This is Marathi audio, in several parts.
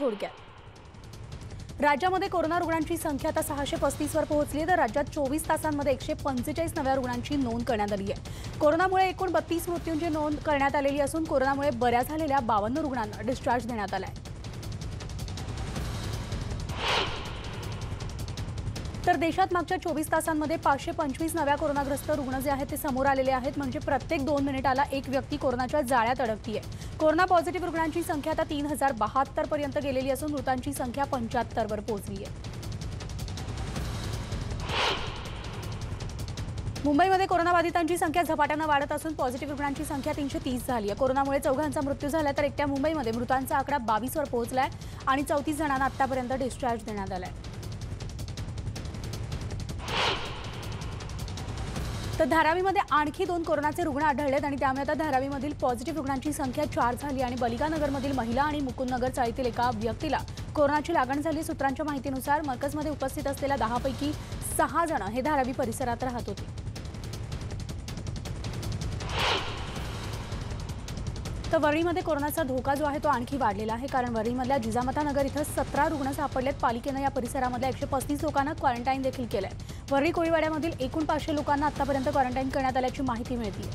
थोडक्यात. राज्यामध्ये कोरोना रुग्णांची संख्या आता सहाशे पस्तीसवर पोहोचली आहे. तर राज्यात चोवीस तासांमध्ये एकशे पंचेचाळीस नव्या रुग्णांची नोंद करण्यात आली आहे. कोरोनामुळे एकूण बत्तीस मृत्यूंची नोंद करण्यात आलेली असून कोरोनामुळे बऱ्या झालेल्या बावन्न रुग्णांना डिस्चार्ज देण्यात आला आहे. तर देशात मागच्या चोवीस तासांमध्ये पाचशे पंचवीस नव्या कोरोनाग्रस्त रुग्ण जे आहेत ते समोर आलेले आहेत. म्हणजे प्रत्येक दोन मिनिटाला एक व्यक्ती कोरोनाच्या जाळ्यात अडकतीय. कोरोना पॉझिटिव्ह रुग्णांची संख्या आता तीन हजार बहात्तर पर्यंत गेलेली असून मृतांची संख्या पंच्याहत्तरवर पोहोचली आहे. मुंबईमध्ये कोरोनाबाधितांची संख्या झपाट्यानं वाढत असून पॉझिटिव्ह रुग्णांची संख्या तीनशे तीस झाली आहे. कोरोनामुळे चौघांचा मृत्यू झाला तर एकट्या मुंबईमध्ये मृतांचा आकडा बावीसवर पोहोचलाय आणि चौतीस जणांना आतापर्यंत डिस्चार्ज देण्यात आला आहे तर धारावीमध्ये आणखी दोन कोरोनाचे रुग्ण आढळलेत आणि त्यामुळे आता धारावीमधील पॉझिटिव्ह रुग्णांची संख्या चार झाली आणि बलिकानगरमधील महिला आणि मुकुंदनगर चाळीतील एका व्यक्तीला कोरोनाची लागण झाली. सूत्रांच्या माहितीनुसार मरकजमध्ये उपस्थित असलेल्या दहापैकी सहा जण हे धारावी परिसरात राहत होते. तर वरळीमध्ये कोरोनाचा धोका जो आहे तो आणखी वाढलेला आहे. कारण वरळीमधल्या जिजामाता नगर इथं सतरा रुग्ण सापडलेत. पालिकेनं या परिसरामधल्या एकशे पस्तीस लोकांना क्वारंटाईन देखील केलंय. वरळी कोळीवाड्यामधील एकूण पाचशे लोकांना आतापर्यंत क्वारंटाईन करण्यात आल्याची माहिती मिळते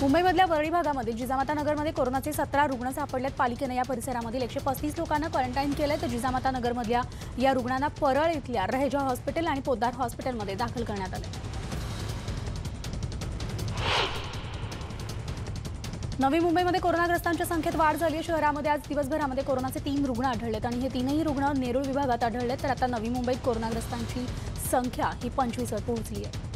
मुंबईमधल्या वरळी भागामध्ये जिजामाता नगरमध्ये कोरोनाचे सतरा रुग्ण सापडलेत. पालिकेनं या परिसरामधील एकशे पस्तीस लोकांना क्वारंटाईन केलंय. तर जिजामाता नगरमधल्या या रुग्णांना परळ इथल्या रहेजा हॉस्पिटल आणि पोद्दार हॉस्पिटलमध्ये दाखल करण्यात आलं नवी मुंबईमध्ये कोरोनाग्रस्तांच्या संख्येत वाढ झाली आहे. शहरामध्ये आज दिवसभरामध्ये कोरोनाचे तीन रुग्ण आढळलेत आणि हे तीनही रुग्ण नेरूळ विभागात आढळलेत. तर आता नवी मुंबईत कोरोनाग्रस्तांची संख्या ही पंचवीसवर पोहोचली आहे.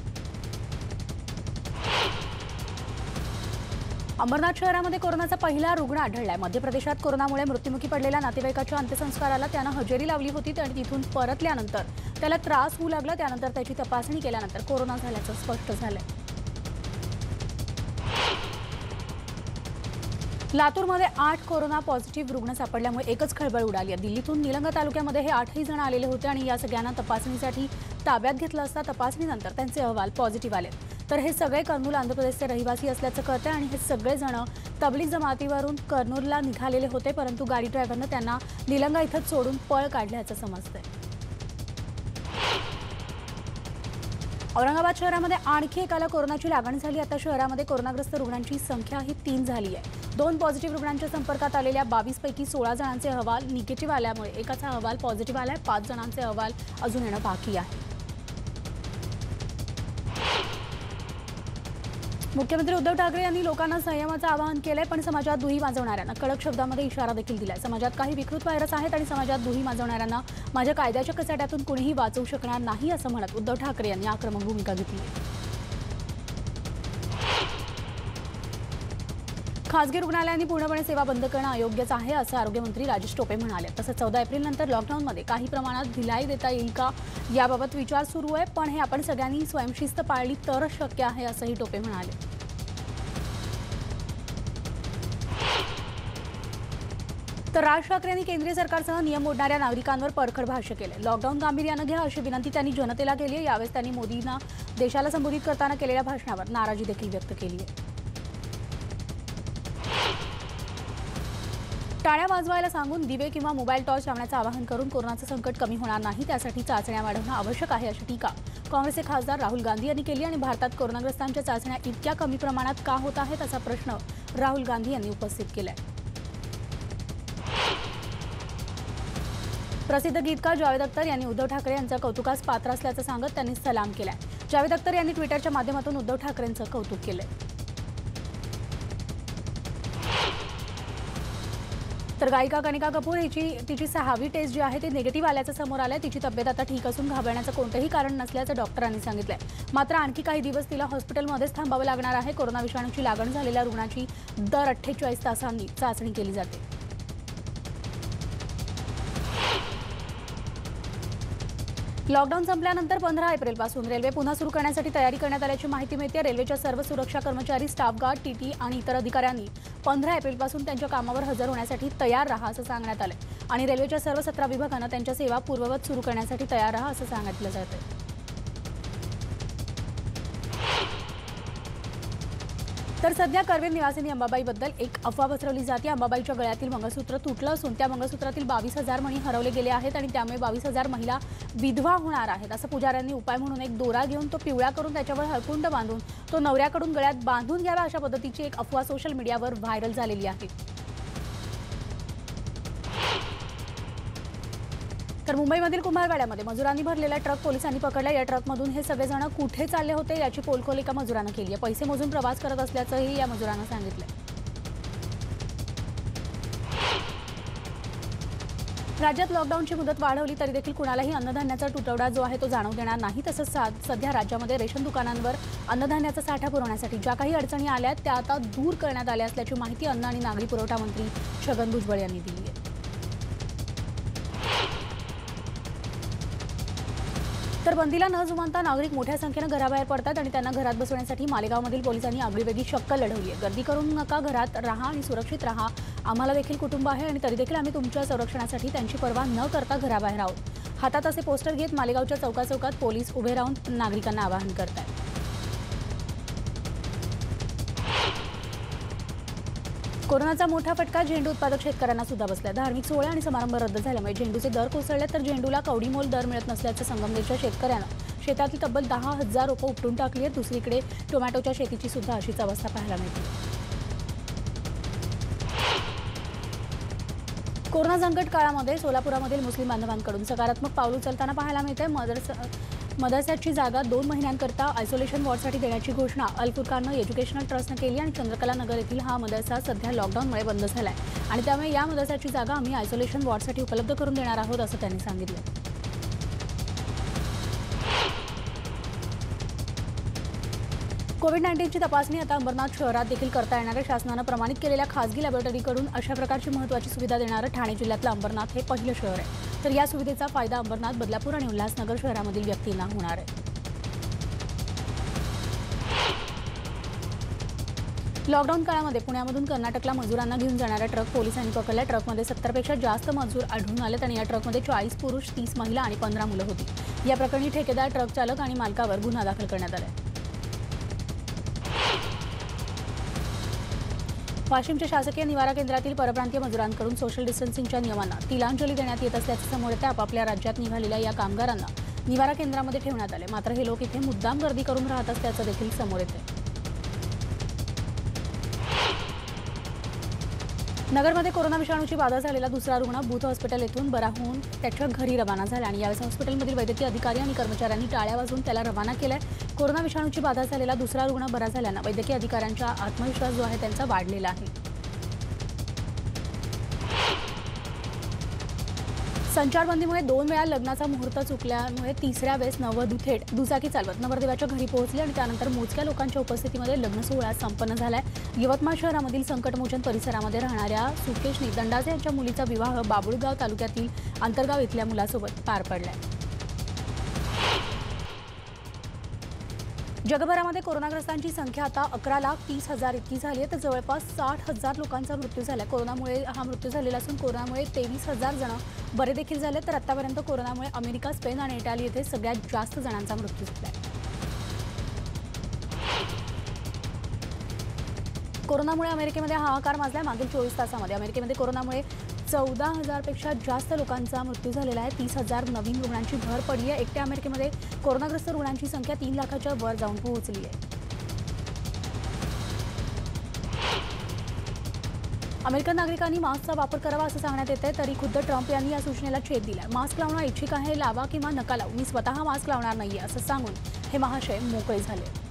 अंबरनाथ शहरामध्ये कोरोनाचा पहिला रुग्ण आढळलाय. मध्य प्रदेशात कोरोनामुळे मृत्युमुखी पडलेल्या नातेवाईकाच्या अंत्यसंस्काराला त्यानं हजेरी लावली होती आणि तिथून परतल्यानंतर त्याला त्रास होऊ लागला. त्यानंतर त्याची तपासणी केल्यानंतर कोरोना झाल्याचं स्पष्ट झालंय. लातूरमध्ये आठ कोरोना पॉझिटिव्ह रुग्ण सापडल्यामुळे एकच खळबळ उडाली आहे. दिल्लीतून निलंगा तालुक्यामध्ये हे आठही जण आलेले होते आणि या सगळ्यांना तपासणीसाठी ताब्यात घेतलं असता तपासणीनंतर त्यांचे अहवाल पॉझिटिव्ह आले तर हे सगळे कर्नूल आंध्र प्रदेशचे रहिवासी असल्याचं कळतंय आणि हे सगळेजण तबली तबलीग जमातीवरून कर्नूलला निघालेले होते परंतु गाडी ड्रायव्हरनं त्यांना निलंगा इथं सोडून पळ काढल्याचं समजतंय. औरंगाबाद शहरामध्ये आणखी एकाला कोरोनाची लागण झाली. आता शहरामध्ये कोरोनाग्रस्त रुग्णांची संख्या ही तीन झाली आहे. दोन पॉझिटिव्ह रुग्णांच्या संपर्कात आलेल्या बावीस पैकी सोळा जणांचे अहवाल निगेटिव्ह आल्यामुळे एकाचा अहवाल पॉझिटिव्ह आलाय. पाच जणांचे अहवाल अजून येणं बाकी आहे. मुख्यमंत्री उद्धव ठाकरे यांनी लोकांना संयमाचं आवाहन केलंय पण समाजात दुही माजवणाऱ्यांना कडक शब्दामध्ये इशारा देखील दिलाय. समाजात काही विकृत व्हायरस आहेत आणि समाजात दुही माजवणाऱ्यांना माझ्या कायद्याच्या कचाट्यातून कुणीही वाचवू शकणार नाही असं म्हणत उद्धव ठाकरे यांनी आक्रमक भूमिका घेतली. खासगी रुग्णालयांनी पूर्णपणे सेवा बंद करणं अयोग्यच आहे असं आरोग्यमंत्री राजेश टोपे म्हणाले. तसंच चौदा एप्रिलनंतर लॉकडाऊनमध्ये काही प्रमाणात ढिलाई देता येईल का याबाबत विचार सुरू आहे पण हे आपण सगळ्यांनी स्वयंशिस्त पाळली तर शक्य आहे असंही टोपे म्हणाले. तर राज ठाकरे यांनी केंद्रीय सरकारसह नियम मोडणाऱ्या नागरिकांवर परखड भाष्य केले. लॉकडाऊन गांभीर्यानं घ्या अशी विनंती त्यांनी जनतेला केली आहे. यावेळेस त्यांनी मोदींना देशाला संबोधित करताना केलेल्या भाषणावर नाराजी देखील व्यक्त केली आहे. टाळ्या वाजवायला सांगून दिवे किंवा मोबाईल टॉर्च लावण्याचं आवाहन करून कोरोनाचं संकट कमी होणार नाही त्यासाठी चाचण्या वाढवणं आवश्यक आहे अशी टीका काँग्रेसचे खासदार राहुल गांधी यांनी केली आणि भारतात कोरोनाग्रस्तांच्या चाचण्या इतक्या कमी प्रमाणात का होत आहेत असा प्रश्न राहुल गांधी यांनी उपस्थित केलाय. प्रसिद्ध गीतकार जावेद अख्तर यांनी उद्धव ठाकरे यांचं कौतुकास पात्र असल्याचं सांगत त्यांनी सलाम केलाय. जावेद अख्तर यांनी ट्विटरच्या माध्यमातून उद्धव ठाकरेंचं कौतुक केलंय. तर गायिका कनिका कपूर हिची तिची सहावी टेस्ट जी आहे ती निगेटिव्ह आल्याचं समोर आलंय. तिची तब्येत आता ठीक असून घाबरण्याचं कोणतंही कारण नसल्याचं डॉक्टरांनी सांगितलंय. मात्र आणखी काही दिवस तिला हॉस्पिटलमध्येच थांबावं लागणार आहे. कोरोना विषाणूची लागण झालेल्या रुग्णाची दर अठ्ठेचाळीस तासांनी चाचणी केली जाते. लॉकडाऊन संपल्यानंतर पंधरा एप्रिलपासून रेल्वे पुन्हा सुरू करण्यासाठी तयारी करण्यात आल्याची माहिती मिळते. रेल्वेच्या सर्व सुरक्षा कर्मचारी स्टाफ गार्ड टीटी आणि इतर अधिकाऱ्यांनी पंधरा एप्रिलपासून त्यांच्या कामावर हजर होण्यासाठी तयार राहा असं सांगण्यात आलं आणि रेल्वेच्या सर्व सतरा विभागांना त्यांच्या सेवा पूर्ववत सुरू करण्यासाठी तयार राहा असं सांगितलं जातं तर सध्या करवीर निवासिनी अंबाबाईबद्दल एक अफवा पसरवली जाते. अंबाबाईच्या गळ्यातील मंगळसूत्र तुटलं असून त्या मंगळसूत्रातील बावीस हजार मणी हरवले गेले आहेत आणि त्यामुळे बावीस हजार महिला विधवा होणार आहेत. असं पुजाऱ्यांनी उपाय म्हणून एक दोरा घेऊन तो पिवळा करून त्याच्यावर हळकुंड बांधून तो नवऱ्याकडून गळ्यात बांधून घ्यावा अशा पद्धतीची एक अफवा सोशल मीडियावर व्हायरल झालेली आहे. तर मुंबईमधील कुंभारवाड्यामध्ये मजुरांनी भरलेला ट्रक पोलिसांनी पकडला. या ट्रकमधून हे सगळेजण कुठे चालले होते याची पोलखोल एका मजुरानं केली आहे. पैसे मोजून प्रवास करत असल्याचंही या मजुरानं सांगितलं राज्यात लॉकडाऊनची मुदत वाढवली तरी देखील कुणालाही अन्नधान्याचा तुटवडा जो आहे तो जाणवू देणार नाही. तसंच सा- सध्या राज्यामध्ये रेशन दुकानांवर अन्नधान्याचा साठा पुरवण्यासाठी ज्या काही अडचणी आल्या आहेत त्या आता दूर करण्यात आल्या असल्याची माहिती अन्न आणि नागरी पुरवठा मंत्री छगन भुजबळ यांनी दिली तर बंदीला न जुमानता नागरिक मोठ्या संख्येनं घराबाहेर पडतात आणि त्यांना घरात बसवण्यासाठी मालेगावमधील पोलिसांनी आगळीवेगळी शक्कल लढवली आहे. गर्दी करू नका घरात राहा आणि सुरक्षित राहा. आम्हाला देखील कुटुंब आहे आणि तरी देखील आम्ही तुमच्या संरक्षणासाठी त्यांची पर्वा न करता घराबाहेर आहोत. हातात असे पोस्टर घेत मालेगावच्या चौका चौकात पोलीस उभे राहून नागरिकांना आवाहन करत आहेत कोरोनाचा मोठा फटका झेंडू उत्पादक शेतकऱ्यांना सुद्धा बसला धार्मिक सोहळे आणि समारंभ रद्द झाल्यामुळे झेंडूचे दर कोसळले तर झेंडूला कवडीमोल दर मिळत नसल्याचं संगमनेरच्या शेतकऱ्यानं शेतातली तब्बल दहा हजार रोपं उपटून टाकली आहेत. दुसरीकडे टोमॅटोच्या शेतीची सुद्धा अशीच अवस्था पाहायला मिळते. कोरोना संकट काळामध्ये सोलापुरामधील मुस्लिम बांधवांकडून सकारात्मक पाऊल उचलताना पाहायला मिळते मदरसा मदरस्याची जागा दोन महिन्यांकरता आयसोलेशन वॉर्डसाठी देण्याची घोषणा. अल फुरकाननं एज्युकेशनल ट्रस्टनं केली आणि चंद्रकला नगर येथील हा मदरसा सध्या लॉकडाऊनमुळे बंद झाला आहे आणि त्यामुळे या मदरसाची जागा आम्ही आयसोलेशन वॉर्डसाठी उपलब्ध करून देणार आहोत असं त्यांनी सांगितलं. कोविड नाईन्टीनची तपासणी आता अंबरनाथ शहरात देखील करता येणार आहे. शासनानं प्रमाणित केलेल्या खासगी लॅबोरेटरीकडून अशा प्रकारची महत्त्वाची सुविधा देणारं ठाणे जिल्ह्यातलं अंबरनाथ हे पहिलं शहर आहे. तर या सुविधेचा फायदा अंबरनाथ बदलापूर आणि उल्हासनगर शहरामधील व्यक्तींना होणार आहे. लॉकडाऊन काळामध्ये पुण्यामधून कर्नाटकला मजुरांना घेऊन जाणारा ट्रक पोलिसांनी पकडला ट्रकमध्ये सत्तरपेक्षा जास्त मजूर आढळून आलेत आणि या ट्रकमध्ये चाळीस पुरुष तीस महिला आणि पंधरा मुलं होती. या प्रकरणी ठेकेदार ट्रक चालक आणि मालकावर गुन्हा दाखल करण्यात आला आहे वाशिमच्या शासकीय निवारा केंद्रातील परप्रांतीय मजुरांकडून सोशल डिस्टन्सिंगच्या नियमांना तिलांजली देण्यात येत असल्याचं समोर येते आपापल्या राज्यात निघालेल्या या कामगारांना निवारा केंद्रामध्ये ठेवण्यात आले. मात्र हे लोक इथे मुद्दाम गर्दी करून राहत असल्याचं देखील समोर येते नगरमध्ये कोरोना विषाणूची बाधा झालेला दुसरा रुग्ण बूथ हॉस्पिटल येथून बरा होऊन त्याच्या घरी रवाना झाला आणि यावेळेस हॉस्पिटलमधील वैद्यकीय अधिकारी आणि कर्मचाऱ्यांनी टाळ्या वाजवून त्याला रवाना केलाय. कोरोना विषाणूची बाधा झालेला दुसरा रुग्ण बरा झाल्यानं वैद्यकीय अधिकाऱ्यांचा आत्मविश्वास जो आहे त्यांचा वाढलेला आहे. संचारबंदीमुळे दोन वेळा लग्नाचा मुहूर्त चुकल्यामुळे तिसऱ्या वेळेस नववधू थेट दुचाकी चालवत नवरदेवाच्या घरी पोहोचली आणि त्यानंतर मोजक्या लोकांच्या उपस्थितीमध्ये लग्न सोहळा संपन्न झालाय. यवतमाळ शहरामधील संकटमोचन परिसरामध्ये राहणाऱ्या सुकेशनी दंडाजे यांच्या मुलीचा विवाह बाबुळगाव तालुक्यातील आंतरगाव इथल्या मुलासोबत पार पडलाय. जगभरामध्ये कोरोनाग्रस्तांची संख्या आता अकरा लाख तीस हजार इतकी झाली आहे. तर जवळपास साठ हजार लोकांचा मृत्यू झाला आहे. कोरोनामुळे हा मृत्यू झालेला असून कोरोनामुळे तेवीस हजार जण बरे देखील झाले तर आतापर्यंत कोरोनामुळे अमेरिका स्पेन आणि इटाली येथे सगळ्यात जास्त जणांचा मृत्यू झाला आहे. कोरोनामुळे अमेरिकेमध्ये हाहाकार आहे. मागील चोवीस तासामध्ये अमेरिकेमध्ये कोरोनामुळे चौदा हजारपेक्षा जास्त लोकांचा मृत्यू झालेला आहे. तीस हजार नवीन रुग्णांची भर पडली आहे. एकट्या अमेरिकेमध्ये कोरोनाग्रस्त रुग्णांची संख्या तीन लाखाच्या वर जाऊन पोहोचली आहे. अमेरिकन नागरिकांनी मास्कचा वापर करावा असं सांगण्यात येते तरी खुद्द ट्रम्प यांनी या सूचनेला छेद दिला मास्क लावणं इच्छिक आहे लावा किंवा नका लावू. मी स्वतः मास्क लावणार नाहीये असं सांगून हे महाशय मोकळे झाले.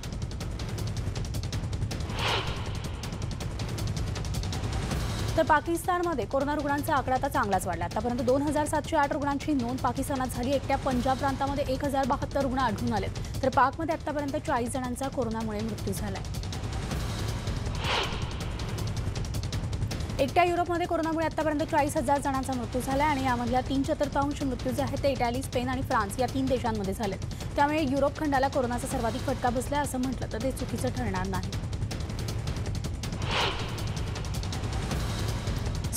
तर पाकिस्तानमध्ये कोरोना रुग्णांचा आकडा आता चांगलाच वाढला. आतापर्यंत दोन हजार सातशे आठ रुग्णांची नोंद पाकिस्तानात झाली. एकट्या पंजाब प्रांतामध्ये एक हजार बहात्तर रुग्ण आढळून आले तर पाकमध्ये आतापर्यंत चाळीस जणांचा कोरोनामुळे मृत्यू झाला एकट्या युरोपमध्ये कोरोनामुळे आतापर्यंत चाळीस हजार जणांचा मृत्यू झाला आणि यामधल्या तीन चतुर्थांश मृत्यू जे आहेत ते इटाली स्पेन आणि फ्रान्स या तीन देशांमध्ये झालेत. त्यामुळे युरोप खंडाला कोरोनाचा सर्वाधिक फटका बसला असं म्हटलं तर ते चुकीचं ठरणार नाही.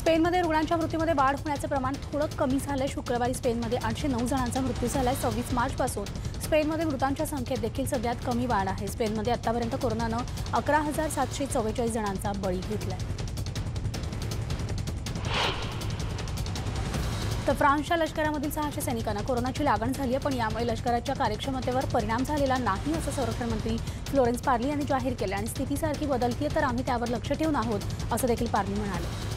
स्पेनमध्ये रुग्णांच्या मृत्यूमध्ये वाढ होण्याचं प्रमाण थोडं कमी झालंय. शुक्रवारी स्पेनमध्ये आठशे नऊ जणांचा मृत्यू झालाय. सव्वीस मार्चपासून स्पेनमध्ये मृतांच्या संख्येत देखील सगळ्यात कमी वाढ आहे. स्पेनमध्ये आतापर्यंत कोरोनानं अकरा हजार सातशे चव्वेचाळीस जणांचा बळी घेतलाय. तर फ्रान्सच्या लष्करामधील सहाशे सैनिकांना कोरोनाची लागण झाली आहे पण यामुळे लष्कराच्या कार्यक्षमतेवर परिणाम झालेला नाही असं संरक्षण मंत्री फ्लोरेन्स पार्ली यांनी जाहीर केलं आणि स्थितीसारखी बदलतीये तर आम्ही त्यावर लक्ष ठेवून आहोत असं देखील पार्ली म्हणाले.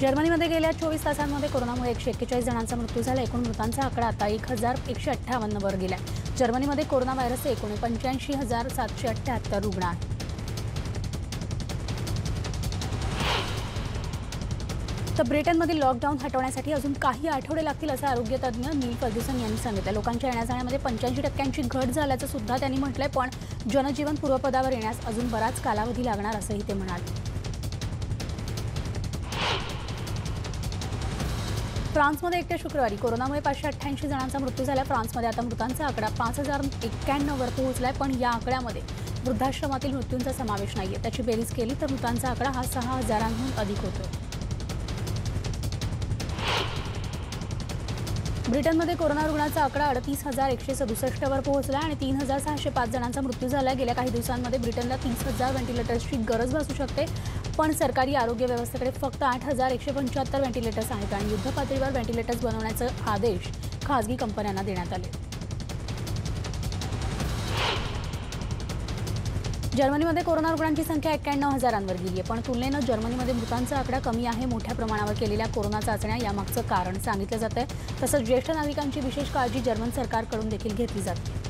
जर्मनीमध्ये गेल्या चोवीस तासांमध्ये कोरोनामुळे एकशे एक्केचाळीस जणांचा मृत्यू झाला. एकूण मृतांचा आकडा आता एक हजार एकशे अठ्ठावन्नवर गेला जर्मनीमध्ये कोरोना व्हायरसचे एकूण पंच्याऐंशी हजार सातशे अठ्ठ्याहत्तर रुग्ण आहेत. तर ब्रिटनमधील लॉकडाऊन हटवण्यासाठी अजून काही आठवडे लागतील असं आरोग्य तज्ज्ञ नील फर्ग्युसन यांनी सांगितलं. लोकांच्या येण्या जाण्यामध्ये पंच्याऐंशी टक्क्यांची घट झाल्याचं सुद्धा त्यांनी म्हटलंय पण जनजीवन पूर्वपदावर येण्यास अजून बराच कालावधी लागणार असंही ते म्हणाले. फ्रान्समध्ये एकट्या शुक्रवारी कोरोनामुळे पाचशे अठ्ठ्याऐंशी जणांचा मृत्यू झाला. फ्रान्समध्ये आता मृतांचा आकडा पाच हजार एक्क्याण्णववर आहे पण या आकड्यामध्ये वृद्धाश्रमातील मृत्यूंचा समावेश नाही आहे त्याची बेरीज केली तर मृतांचा आकडा हा सहा हजारांहून अधिक होतो. ब्रिटनमध्ये कोरोना रुग्णांचा आकडा अडतीस हजार एकशे सदुसष्टवर पोहोचला आणि तीन हजार सहाशे पाच जणांचा मृत्यू झाला गेल्या काही दिवसांमध्ये ब्रिटनला तीस हजार व्हेंटिलेटर्सची गरज भासू शकते. पण सरकारी आरोग्य व्यवस्थेकडे फक्त आठ हजार एकशे पंच्याहत्तर व्हेंटिलेटर्स आहेत आणि युद्धपातळीवर व्हेंटिलेटर्स बनवण्याचे आदेश खासगी कंपन्यांना देण्यात आले. जर्मनीमध्ये कोरोना रुग्णांची संख्या एक्क्याण्णव हजारांवर गेली आहे. पण तुलनेनं जर्मनीमध्ये मृतांचा आकडा कमी आहे. मोठ्या प्रमाणावर केलेल्या कोरोना चाचण्या यामागचं कारण सांगितलं जात आहे तसंच ज्येष्ठ नागरिकांची विशेष काळजी जर्मन सरकारकडून देखील घेतली जाते.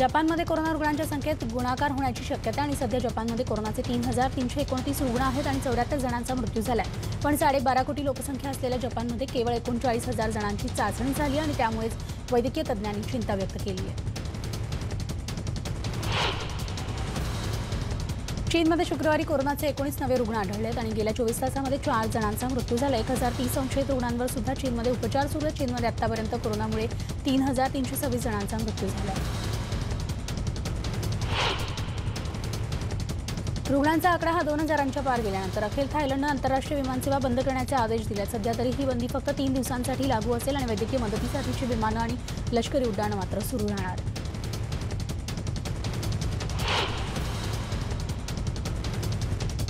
जपानमध्ये कोरोना रुग्णांच्या संख्येत गुणाकार होण्याची शक्यता आणि सध्या जपानमध्ये कोरोनाचे तीन हजार तीनशे एकोणतीस रुग्ण आहेत आणि चौऱ्याहत्तर जणांचा मृत्यू झालाय. पण साडेबारा कोटी लोकसंख्या असलेल्या जपानमध्ये केवळ एकोणचाळीस हजार जणांची चाचणी झाली आणि त्यामुळेच वैद्यकीय तज्ज्ञांनी चिंता व्यक्त केली आहे. चीनमध्ये शुक्रवारी कोरोनाचे एकोणीस नवे रुग्ण आढळले आहेत आणि गेल्या चोवीस तासामध्ये चार जणांचा मृत्यू झाला. एक हजार तीस संशयित रुग्णांवर सुद्धा चीनमध्ये उपचार सुरू आहेत. चीनमध्ये आतापर्यंत कोरोनामुळे तीन हजार तीनशे सव्वीस जणांचा मृत्यू झाला आहे. रुग्णांचा आकडा हा दोन हजारांच्या पार गेल्यानंतर. अखेर थायलंडनं आंतरराष्ट्रीय विमानसेवा बंद करण्याचे आदेश दिले. सध्या तरी ही बंदी फक्त तीन दिवसांसाठी लागू असेल आणि वैद्यकीय मदतीसाठीची विमानं आणि लष्करी उड्डाणं मात्र सुरू राहणार.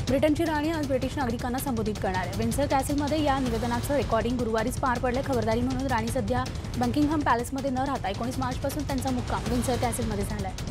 ब्रिटनची राणी आज ब्रिटिश नागरिकांना संबोधित करणार आहे. विन्सर कॅसलमध्ये या निवेदनाचं रेकॉर्डिंग गुरुवारीच पार पडलं. खबरदारी म्हणून राणी सध्या बंकिंगहम पॅलेसमध्ये न राहता एकोणीस मार्चपासून त्यांचा मुक्काम विन्सर कॅसलमध्ये झाला आहे